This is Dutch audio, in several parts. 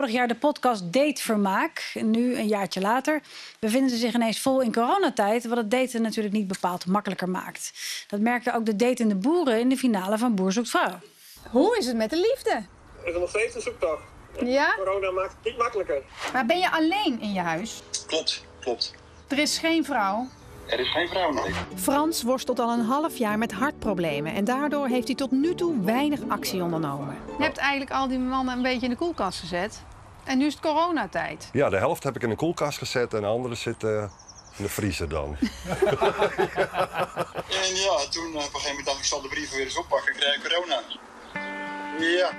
Vorig jaar de podcast Datevermaak. Nu, een jaartje later, bevinden ze zich ineens vol in coronatijd... wat het daten natuurlijk niet bepaald makkelijker maakt. Dat merkten ook de datende boeren in de finale van Boer zoekt vrouw. Hoe is het met de liefde? Het is nog steeds een zoektocht. Ja? Corona maakt het niet makkelijker. Maar ben je alleen in je huis? Klopt, klopt. Er is geen vrouw. Er is geen vrouw nee. Frans worstelt al een half jaar met hartproblemen en daardoor heeft hij tot nu toe weinig actie ondernomen. Je hebt eigenlijk al die mannen een beetje in de koelkast gezet. En nu is het coronatijd. Ja, de helft heb ik in de koelkast gezet en de andere zit eh, in de vriezer dan. En ja, toen eh, op een gegeven moment dacht ik, ik zal de brieven weer eens oppakken. Ik krijg corona. Ja,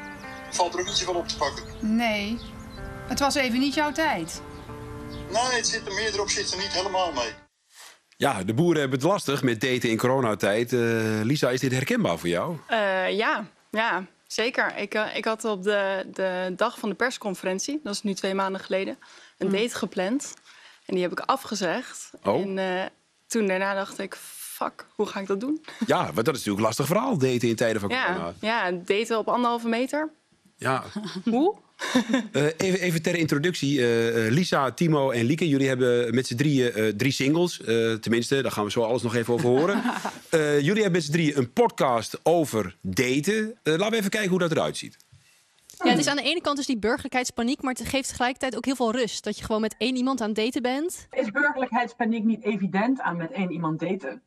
valt er ook niet zoveel op te pakken. Nee, het was even niet jouw tijd. Nee, het zit er meerdere opzichten niet helemaal mee. Ja, de boeren hebben het lastig met daten in coronatijd. Eh, Lisa, is dit herkenbaar voor jou? Eh, ja, ja, zeker. Ik, eh, ik had op de, de dag van de persconferentie, dat is nu twee maanden geleden, een date gepland. En die heb ik afgezegd. Oh. En eh, toen daarna dacht ik, fuck, hoe ga ik dat doen? Ja, want dat is natuurlijk een lastig verhaal, daten in tijden van corona. Ja, ja daten op anderhalve meter. Ja. Hoe? Eh, even, even ter introductie. eh, eh, Lisa, Timo en Lieke, jullie hebben met z'n drieën eh, drie singles. Eh, tenminste, daar gaan we zo alles nog even over horen. Eh, jullie hebben met z'n drieën een podcast over daten. Eh, laten we even kijken hoe dat eruit ziet. Ja, het is aan de ene kant dus die burgerlijkheidspaniek, maar het geeft tegelijkertijd ook heel veel rust. Dat je gewoon met één iemand aan het daten bent. Is burgerlijkheidspaniek niet evident aan met één iemand daten?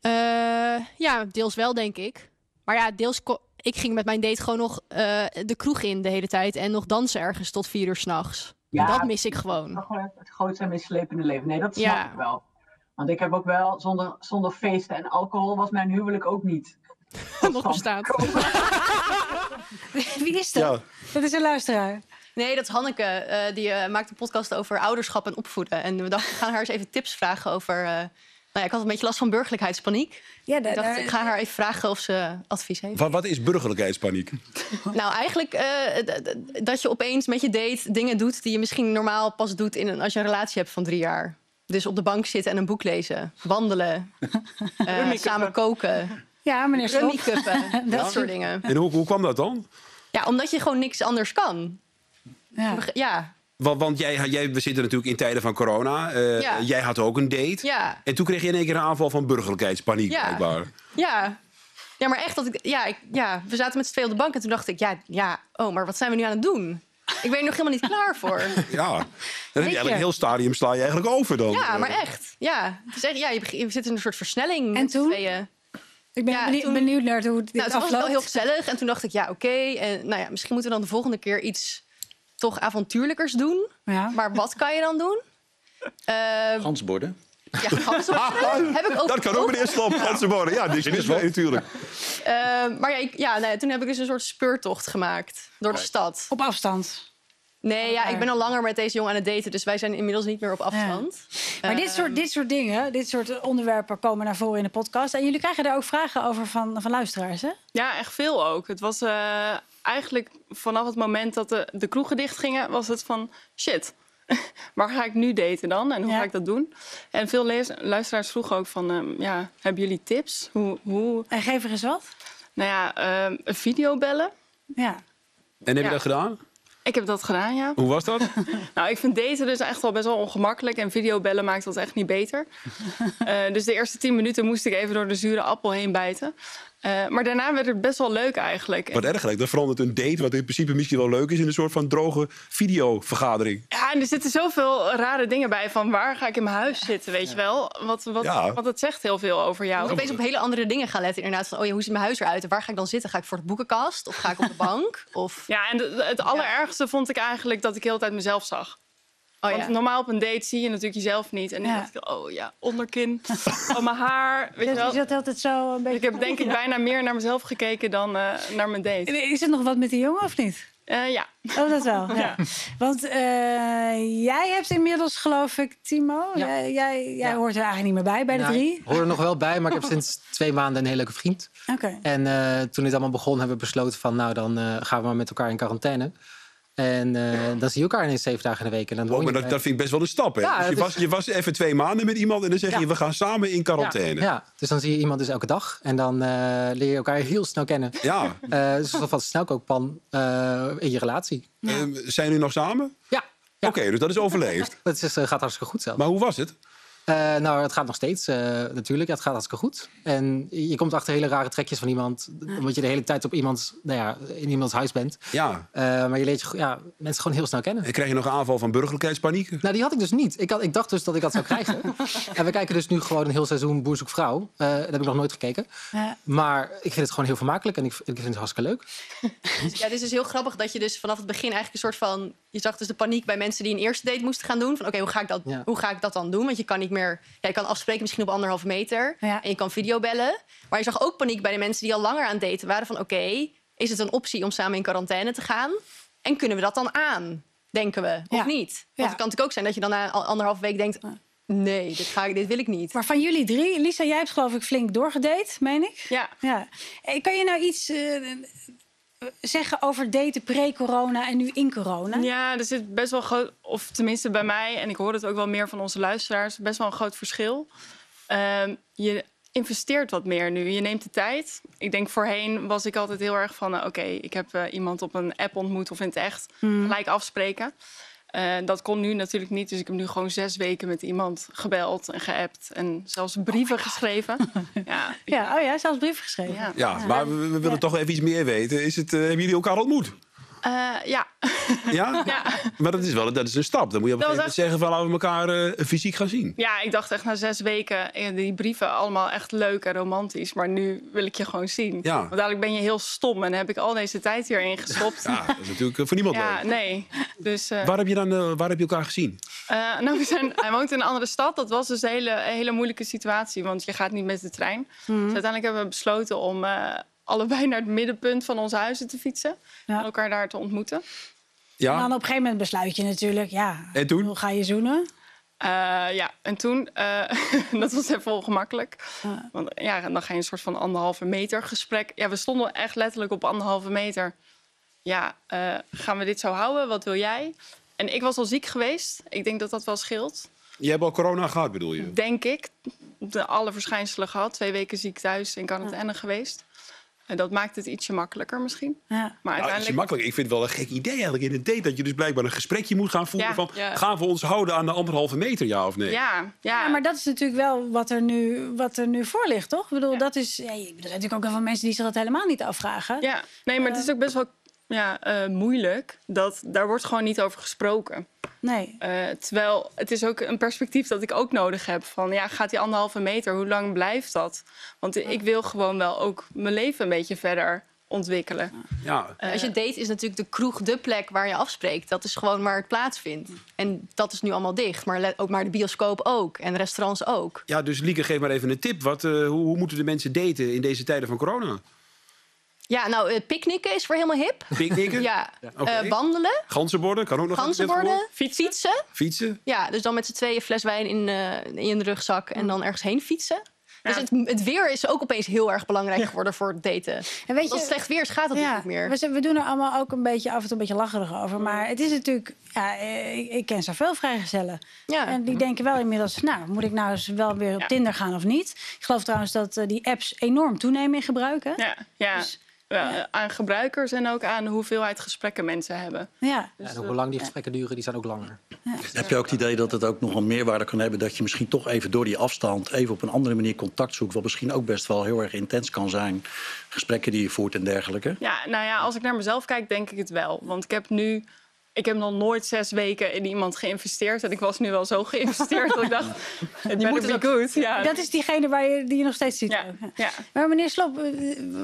Eh, ja, deels wel, denk ik. Maar ja, deels. Ik ging met mijn date gewoon nog eh, de kroeg in de hele tijd en nog dansen ergens tot vier uur s'nachts. Ja. Dat mis ik gewoon. Het grootste en meeslepende leven. Nee, dat snap Ja. ik wel. Want ik heb ook wel, zonder, zonder feesten en alcohol was mijn huwelijk ook niet. nog bestaat. Wie is dat? Dat is een luisteraar. Nee, dat is Hanneke. eh, die eh, maakt een podcast over ouderschap en opvoeden. En we dachten, we gaan haar eens even tips vragen over. Nou ja, ik had een beetje last van burgerlijkheidspaniek. Ja, ik dacht, ik ga haar even vragen of ze advies heeft. Wat, wat is burgerlijkheidspaniek? Nou, eigenlijk eh, dat je opeens met je date dingen doet die je misschien normaal pas doet in een, als je een relatie hebt van drie jaar. Dus op de bank zitten en een boek lezen, wandelen, eh, samen koken, Ja, meneer dat soort dingen. En hoe, hoe kwam dat dan? Ja, omdat je gewoon niks anders kan. Ja. Ja, Want, want jij, jij, we zitten natuurlijk in tijden van corona. Eh, Ja. Jij had ook een date. ja, En toen kreeg je in één keer een aanval van burgerlijkheidspaniek. Ja. blijkbaar. ja. Ja, maar echt, dat ik, ja, ik, ja, we zaten met z'n tweeën op de bank en toen dacht ik, ja, ja, oh, maar wat zijn we nu aan het doen? Ik ben er nog helemaal niet klaar voor. Ja, dan heb je eigenlijk heel stadium sla je eigenlijk over dan. Ja, maar echt. Ja, het is echt, ja je, zit in een soort versnelling. En toen? tweeën. Ik ben Ja, benieuwd, toen- benieuwd naar hoe dit Nou, het was wel afloopt. heel gezellig. En toen dacht ik, ja, oké. En nou ja, misschien moeten we dan de volgende keer iets toch avontuurlijkers doen. Ja. Maar wat kan je dan doen? Eh Gansborden. ja, ganzenborden heb ik ook. Dat kan ook meneer Slop, Gansenborden. Ja, niks mis mee natuurlijk. Eh, maar ja, ik, ja nou ja, toen heb ik dus een soort speurtocht gemaakt door de stad. Op afstand. Nee, ja, ik ben al langer met deze jongen aan het daten. Dus wij zijn inmiddels niet meer op afstand. Maar dit, Ehm. soort, dit soort dingen, dit soort onderwerpen komen naar voren in de podcast. En jullie krijgen daar ook vragen over van, van luisteraars, hè? Ja, echt veel ook. Het was eh, eigenlijk vanaf het moment dat de, de kroegen dichtgingen, was het van shit. Waar ga ik nu daten dan en hoe Ja. ga ik dat doen? En veel luisteraars vroegen ook van, ehm, ja, hebben jullie tips? Hoe, hoe En geef er eens wat. nou ja, ehm, een video bellen. Ja. En heb je Ja. dat gedaan? Ik heb dat gedaan, ja. Hoe was dat? Nou, ik vind daten dus echt wel best wel ongemakkelijk. En videobellen maakt dat echt niet beter. Eh, dus de eerste tien minuten moest ik even door de zure appel heen bijten. Eh, maar daarna werd het best wel leuk eigenlijk. Wat erg gelijk. Dat verandert een date, wat in principe misschien wel leuk is, in een soort van droge videovergadering. Ja, en er zitten zoveel rare dingen bij. Van waar ga ik in mijn huis zitten, weet je wel? Wat, wat, Ja. wat het zegt heel veel over Ik jou. moet opeens op hele andere dingen gaan letten. Inderdaad, van oh ja, hoe ziet mijn huis eruit? En waar ga ik dan zitten? Ga ik voor de boekenkast? Of ga ik op de bank? Of... Ja, en de- het allerergste vond ik eigenlijk dat ik heel de tijd mezelf zag. Oh Want ja. normaal op een date zie je natuurlijk jezelf niet. En nu Ja. dacht ik, oh ja, onderkin, oh mijn haar. Weet je Dus je wel? zat altijd zo een beetje... Ik heb denk ik bijna meer naar mezelf gekeken dan eh, naar mijn date. Is er nog wat met die jongen of niet? Eh, ja. Oh, dat wel. ja. Want eh, jij hebt inmiddels, geloof ik, Timo, Ja. jij, jij, jij Ja. hoort er eigenlijk niet meer bij, bij de Nou, drie. Ik hoor er nog wel bij, maar ik heb sinds twee maanden een hele leuke vriend. Oké. En eh, toen dit allemaal begon, hebben we besloten van... nou, dan eh, gaan we maar met elkaar in quarantaine. En eh, dan zie je elkaar ineens zeven dagen in de week. En dan Oh, maar dat, dat vind ik best wel een stap. Hè? Ja, Dus je, was, je was even twee maanden met iemand en dan zeg je... We gaan samen in quarantaine. Ja, ja, dus dan zie je iemand dus elke dag. En dan eh, leer je elkaar heel snel kennen. Ja. Eh, dus dat valt snel ook pan in je relatie. Eh, zijn jullie nog samen? Ja. Oké, dus dat is overleefd. Dat is, gaat hartstikke goed zelf. Maar hoe was het? Eh, nou, het gaat nog steeds eh, natuurlijk. Ja, het gaat hartstikke goed. En je komt achter hele rare trekjes van iemand. Omdat je de hele tijd op iemands, nou ja, in iemands huis bent. Ja. Eh, maar je leert je, ja, mensen gewoon heel snel kennen. En krijg je nog een aanval van burgerlijkheidspaniek? Nou, die had ik dus niet. Ik, had, ik dacht dus dat ik dat zou krijgen. en we kijken dus nu gewoon een heel seizoen Boer zoekt vrouw. Eh dat heb ik nog nooit gekeken. Ja. Maar ik vind het gewoon heel vermakelijk en ik, ik vind het hartstikke leuk. Ja, het is dus heel grappig dat je dus vanaf het begin eigenlijk een soort van... Je zag dus de paniek bij mensen die een eerste date moesten gaan doen. Van oké, hoe ga ik dat Ja. hoe ga ik dat dan doen? Want je kan niet meer... Ja, je kan afspreken misschien op anderhalve meter. Ja. En je kan videobellen. Maar je zag ook paniek bij de mensen die al langer aan het daten waren. Van oké, is het een optie om samen in quarantaine te gaan? En kunnen we dat dan aan? Denken we, of Ja. niet? Want het kan natuurlijk ook zijn dat je dan na al- anderhalve week denkt... Nee, dit, ga ik, dit wil ik niet. Maar van jullie drie, Lisa, jij hebt geloof ik flink doorgedate, meen ik? Ja. ja. Eh, Kan je nou iets eh, zeggen over daten pre-corona en nu in corona? Ja, er zit best wel groot, of tenminste bij mij, en ik hoor het ook wel meer van onze luisteraars, best wel een groot verschil. Ehm, je investeert wat meer nu. Je neemt de tijd. Ik denk voorheen was ik altijd heel erg van, eh, oké, ik heb eh, iemand op een app ontmoet of in het echt, Mhm. gelijk afspreken. Eh, dat kon nu natuurlijk niet, dus ik heb nu gewoon zes weken met iemand gebeld en geappt en zelfs brieven geschreven. ja, Ja, oh ja, zelfs brief geschreven. ja. Ja, maar we, we willen toch even iets meer weten. Is het, eh, hebben jullie elkaar ontmoet? Eh, ja. Ja? Ja. Maar dat is wel dat is een stap. Dan moet je op een gegeven moment zeggen van laten we elkaar eh, fysiek gaan zien. Ja, ik dacht echt na zes weken, eh, die brieven allemaal echt leuk en romantisch. Maar nu wil ik je gewoon zien. Ja. Want dadelijk ben je heel stom en heb ik al deze tijd hierin gestopt. Ja, dat is natuurlijk voor niemand Ja, leuk. nee. Dus, eh, Waar heb je dan waar heb je elkaar gezien? eh, nou, we zijn, hij woont in een andere stad. Dat was dus een hele, een hele moeilijke situatie, want je gaat niet met de trein. Dus uiteindelijk hebben we besloten om eh, allebei naar het middenpunt van onze huizen te fietsen. Ja. En elkaar daar te ontmoeten. En dan Ja? op een gegeven moment besluit je natuurlijk, ja, En toen? hoe ga je zoenen? Eh, ja, en toen, eh, dat was even ongemakkelijk. Want ja, dan ga je een soort van anderhalve meter gesprek. Ja, we stonden echt letterlijk op anderhalve meter. Ja, eh, gaan we dit zo houden? Wat wil jij? En ik was al ziek geweest. Ik denk dat dat wel scheelt. Je hebt al corona gehad bedoel je? Denk ik. De alle verschijnselen gehad. Twee weken ziek thuis in quarantaine geweest. En dat maakt het ietsje makkelijker misschien. Ja. Maar Nou, is makkelijk. Ik vind het wel een gek idee eigenlijk in een date... dat je dus blijkbaar een gesprekje moet gaan voeren Ja, van... ja. gaan we ons houden aan de anderhalve meter, ja of nee? ja, ja. Ja, maar dat is natuurlijk wel wat er nu, wat er nu voor ligt, toch? Ik bedoel, Ja. dat is. Ja, er zijn natuurlijk ook heel veel mensen die zich dat helemaal niet afvragen. Ja, nee, maar het is ook best wel ja, eh, moeilijk. Dat, daar wordt gewoon niet over gesproken. Nee. Eh, terwijl het is ook een perspectief dat ik ook nodig heb. Van ja, gaat die anderhalve meter, hoe lang blijft dat? Want ik wil gewoon wel ook mijn leven een beetje verder ontwikkelen. Ja. Als je date is natuurlijk de kroeg de plek waar je afspreekt. Dat is gewoon waar het plaatsvindt. En dat is nu allemaal dicht. Maar, let- ook, maar de bioscoop ook. En restaurants ook. Ja, dus Lieke, geef maar even een tip. Wat, eh, hoe, hoe moeten de mensen daten in deze tijden van corona? Ja, nou, eh, picknicken is voor helemaal hip. Picknicken? Ja. Eh, wandelen, Ganzenborden, kan ook nog. ganzenborden, fietsen. Fietsen? Ja, dus dan met z'n tweeën fles wijn in, eh, in de rugzak en dan ergens heen fietsen. Dus het, het weer is ook opeens heel erg belangrijk geworden voor het daten. En weet Als het je, slecht weer is, gaat dat ja, niet meer. We, doen er allemaal ook een beetje af en toe een beetje lacherig over. Maar het is natuurlijk, ja, ik, ik ken zoveel vrijgezellen. Ja. En die denken wel inmiddels, nou, moet ik nou eens wel weer op Ja. Tinder gaan of niet? Ik geloof trouwens dat die apps enorm toenemen in gebruik. Hè? Ja, ja. Dus- Ja, aan gebruikers en ook aan de hoeveelheid gesprekken mensen hebben. Ja. Ja, en hoe lang die gesprekken duren, die zijn ook langer. Heb je ook het idee dat het ook nog een meerwaarde kan hebben... dat je misschien toch even door die afstand even op een andere manier contact zoekt... wat misschien ook best wel heel erg intens kan zijn. Gesprekken die je voert en dergelijke. Ja, nou ja, als ik naar mezelf kijk, denk ik het wel. Want ik heb nu. Ik heb nog nooit zes weken in iemand geïnvesteerd. En ik was nu wel zo geïnvesteerd dat ik dacht, het moet moet het goed. Ja. Dat is diegene waar je, die je nog steeds ziet. ja. Maar meneer Slop, eh,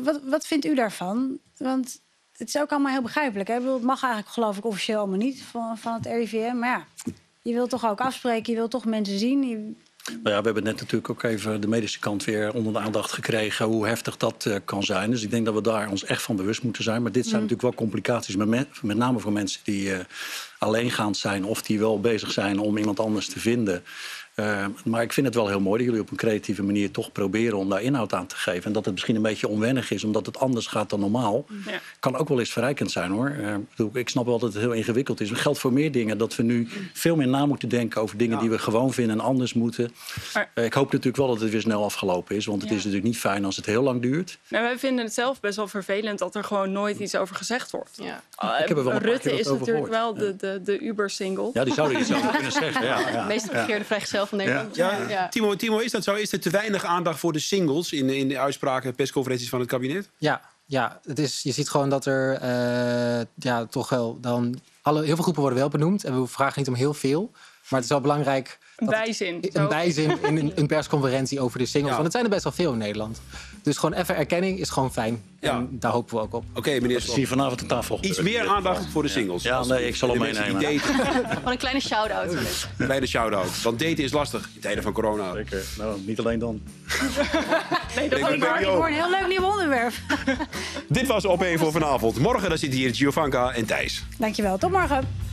wat, wat vindt u daarvan? Want het is ook allemaal heel begrijpelijk. Hè? Ik bedoel, het mag eigenlijk geloof ik officieel allemaal niet van, van het RIVM. Maar ja, je wilt toch ook afspreken, je wilt toch mensen zien. Je- Nou ja, we hebben net natuurlijk ook even de medische kant weer onder de aandacht gekregen... hoe heftig dat eh, kan zijn. Dus ik denk dat we daar ons echt van bewust moeten zijn. Maar dit zijn natuurlijk wel complicaties, met, me- met name voor mensen die eh, alleengaand zijn... of die wel bezig zijn om iemand anders te vinden... Eh, maar ik vind het wel heel mooi dat jullie op een creatieve manier toch proberen om daar inhoud aan te geven. En dat het misschien een beetje onwennig is, omdat het anders gaat dan normaal. Ja. Kan ook wel eens verrijkend zijn hoor. Eh, ik bedoel, ik snap wel dat het heel ingewikkeld is. Het geldt voor meer dingen dat we nu veel meer na moeten denken over dingen die we gewoon vinden en anders moeten. Maar- Eh, ik hoop natuurlijk wel dat het weer snel afgelopen is. Want het Ja. is natuurlijk niet fijn als het heel lang duurt. Nou, wij vinden het zelf best wel vervelend dat er gewoon nooit iets over gezegd wordt. Ja. Uh, Ik heb er wel een paar Rutte keer is natuurlijk wel de, de, de Uber-single. Ja, die zouden iets over kunnen zeggen. Ja, ja. De meest begeerde vrijgezel van Nederland. Ja, Timo, Timo, is dat zo? Is er te weinig aandacht voor de singles in, in de uitspraken en persconferenties van het kabinet? Ja, ja het is, je ziet gewoon dat er eh, ja, toch wel dan... Alle, heel veel groepen worden wel benoemd en we vragen niet om heel veel. Maar het is wel belangrijk... Een dat- bijzin. Een Zo. bijzin in een, een persconferentie over de singles. Ja. Want het zijn er best wel veel in Nederland. Dus gewoon even erkenning is gewoon fijn. Ja. En daar hopen we ook op. Oké, meneer hier vanavond de tafel. Iets meer aandacht voor de singles. Ja, nee, ik zal hem meenemen. Gewoon een kleine shout-out. Bij de shout-out. Want daten is lastig in tijden van corona. Zeker. Nou, niet alleen dan. Nee, dat hoor een heel leuk nieuw onderwerp. Dit was op één voor vanavond. Morgen dan zitten hier Giovanka en Thijs. Dankjewel, tot morgen.